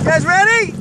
You guys ready?